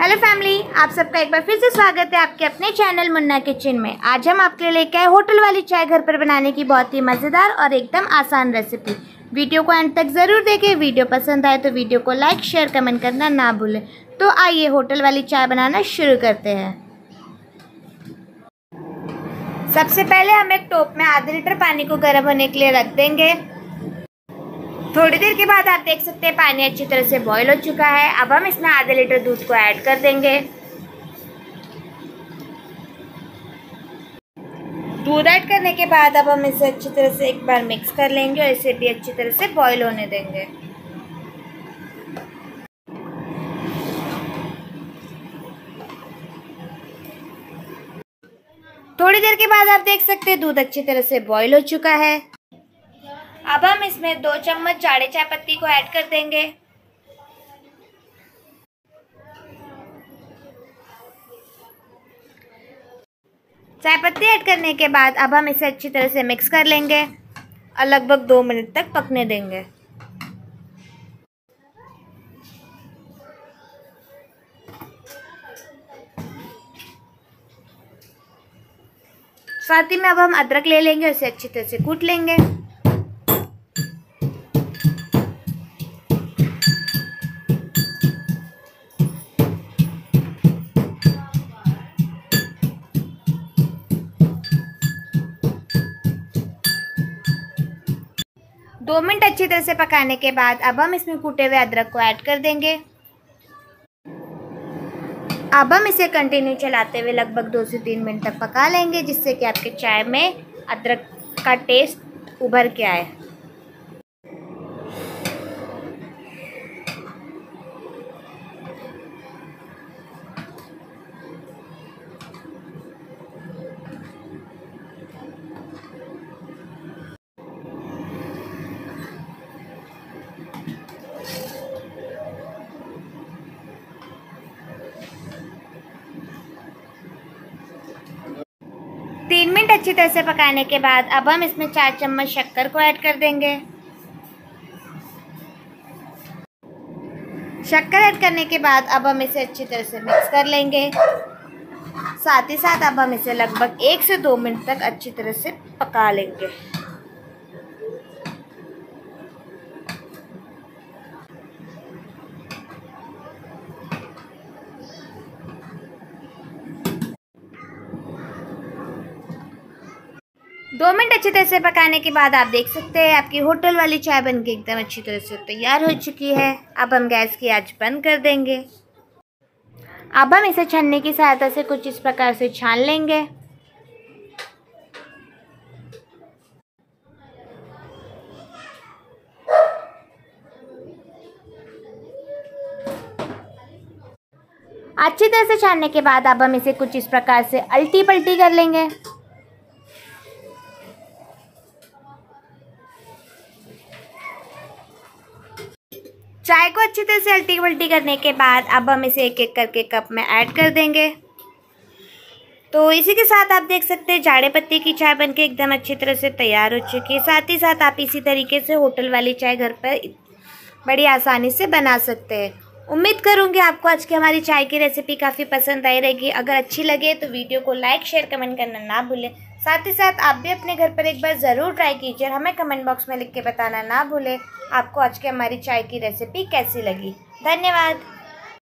Hello family, आप सबका एक बार फिर से स्वागत है आपके अपने चैनल मुन्ना किचन में। आज हम आपके लिए लेके आए होटल वाली चाय घर पर बनाने की बहुत ही मज़ेदार और एकदम आसान रेसिपी वीडियो को एंड तक ज़रूर देखें, वीडियो पसंद आए तो वीडियो को लाइक शेयर कमेंट करना ना भूलें। तो आइए होटल वाली चाय बनाना शुरू करते हैं। सबसे पहले हम एक टोप में आधे लीटर पानी को गर्म होने के लिए रख देंगे। थोड़ी देर के बाद आप देख सकते हैं पानी अच्छी तरह से बॉईल हो चुका है। अब हम इसमें आधे लीटर दूध को ऐड कर देंगे। दूध ऐड करने के बाद अब हम इसे अच्छी तरह से एक बार मिक्स कर लेंगे और इसे भी अच्छी तरह से बॉईल होने देंगे। थोड़ी देर के बाद आप देख सकते हैं दूध अच्छी तरह से बॉईल हो चुका है। अब हम इसमें दो चम्मच जाड़े चाय पत्ती को ऐड कर देंगे। चाय पत्ती ऐड करने के बाद अब हम इसे अच्छी तरह से मिक्स कर लेंगे और लगभग दो मिनट तक पकने देंगे। साथ ही में अब हम अदरक ले लेंगे और इसे अच्छी तरह से कूट लेंगे। दो मिनट अच्छी तरह से पकाने के बाद अब हम इसमें कूटे हुए अदरक को ऐड कर देंगे। अब हम इसे कंटिन्यू चलाते हुए लगभग दो से तीन मिनट तक पका लेंगे, जिससे कि आपके चाय में अदरक का टेस्ट उभर के आए। अच्छी तरह से पकाने के बाद अब हम इसमें चार चम्मच शक्कर को ऐड कर देंगे। शक्कर ऐड करने के बाद अब हम इसे अच्छी तरह से मिक्स कर लेंगे। साथ ही साथ अब हम इसे लगभग एक से दो मिनट तक अच्छी तरह से पका लेंगे। दो मिनट अच्छी तरह से पकाने के बाद आप देख सकते हैं, आपकी होटल वाली चाय बन के एकदम अच्छी तरह से तैयार हो चुकी है। अब हम गैस की आँच बंद कर देंगे। अब हम इसे छन्नी की सहायता से कुछ इस प्रकार से छान लेंगे। अच्छी तरह से छानने के बाद अब हम इसे कुछ इस प्रकार से अल्टी पल्टी कर लेंगे। चाय को अच्छी तरह से अल्टी पल्टी करने के बाद अब हम इसे एक एक करके कप में ऐड कर देंगे। तो इसी के साथ आप देख सकते हैं, जाड़े पत्ते की चाय बनके एकदम अच्छी तरह से तैयार हो चुकी है। साथ ही साथ आप इसी तरीके से होटल वाली चाय घर पर बड़ी आसानी से बना सकते हैं। उम्मीद करूँगी आपको आज की हमारी चाय की रेसिपी काफ़ी पसंद आई रहेगी। अगर अच्छी लगे तो वीडियो को लाइक शेयर कमेंट करना ना भूलें। साथ ही साथ आप भी अपने घर पर एक बार ज़रूर ट्राई कीजिए और हमें कमेंट बॉक्स में लिख के बताना ना भूलें। आपको आज की हमारी चाय की रेसिपी कैसी लगी? धन्यवाद।